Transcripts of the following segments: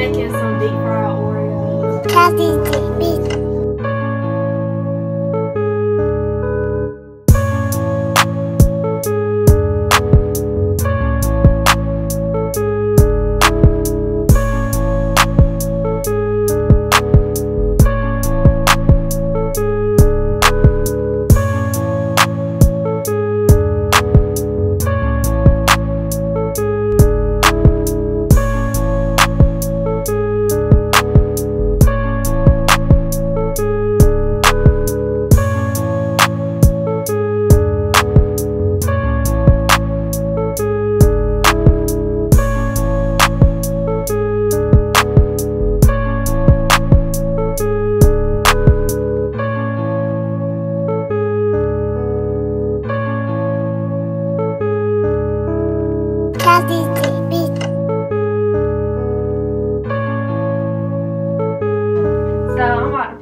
making some deep fried Oreos. Cause i'm about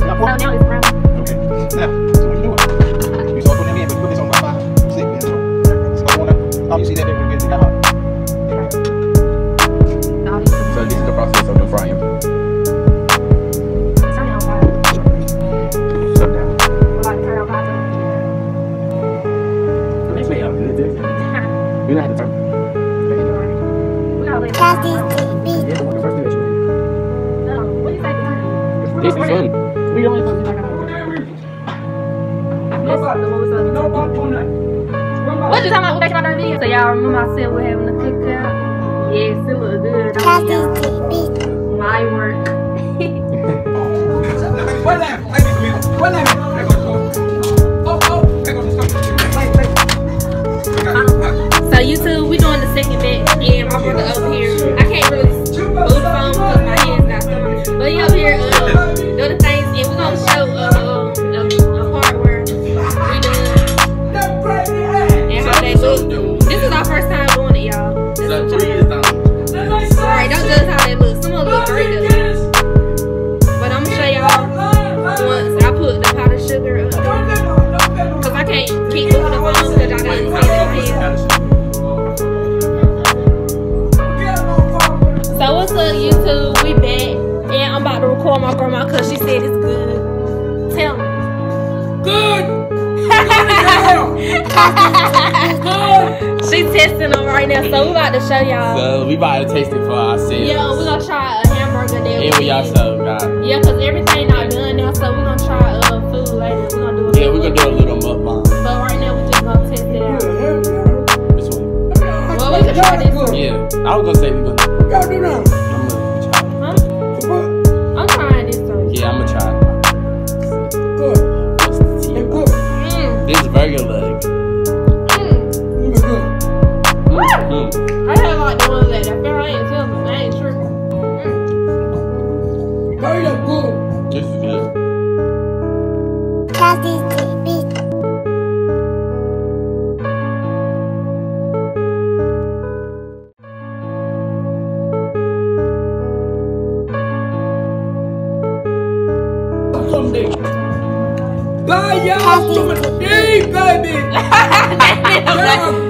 Now, oh, now it's brown. This is fun. We don't want What you talking about? Back in my dark. So y'all remember I said we're having a cookout? Yes, it look good. My work? What that? called my grandma because she said it's good. Tell me. Good. She's testing them right now, so we about to show y'all. So we about to taste it for ourselves. Yeah, we gonna try a hamburger. Yeah, we also got. Yeah, cause everything not done now, so we gonna try uh food later. We gonna do. A yeah, we gonna do a little. someday. Buy your instrument, baby. yeah.